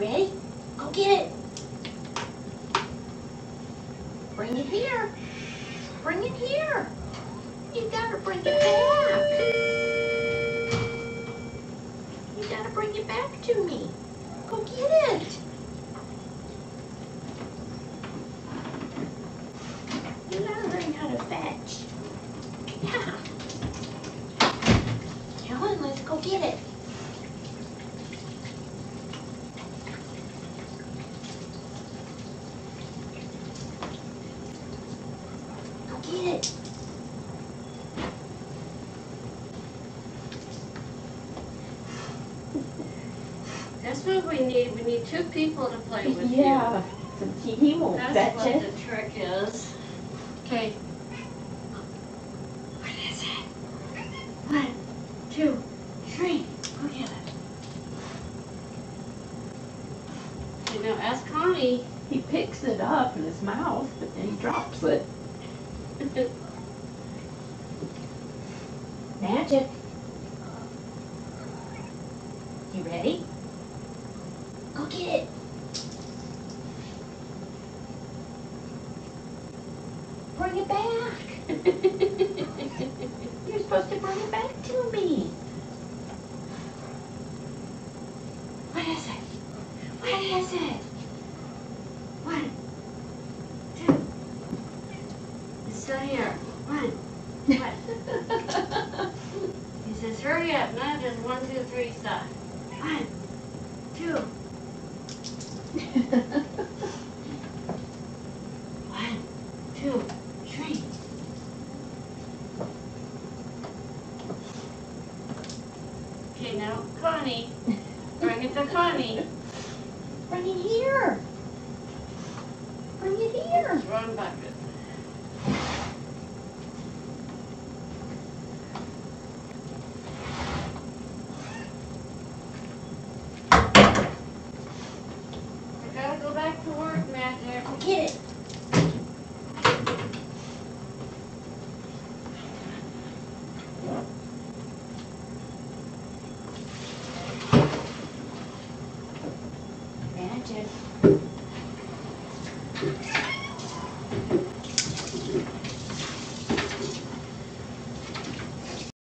Ready? Go get it. Bring it here. Bring it here. You gotta bring it back. You gotta bring it back to me. Go get it. You gotta learn how to fetch. Yeah. On, let's go get it. Go it. That's what we need, we need two people to play with you. Yeah, he, he won't That's fetch what it. the trick is. Okay. What is it? One, two, three. Go get it. You know, ask Connie. He picks it up in his mouth, but then he drops it. Magic. You ready? Go get it. Bring it back. You're supposed to bring it back to me. What is it? What is it? One, two. It's still here. One. What? He says, hurry up, not just one, two, three, stop. One, two. One, two, three. Okay, now Connie. Bring it to Connie. Bring it here. Bring it here. Wrong bucket. I gotta go back to work, Magic. Go get it. Magic.